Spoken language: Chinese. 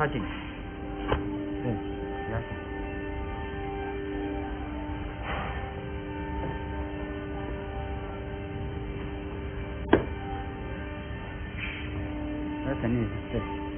抓紧，对，抓紧，等你，对。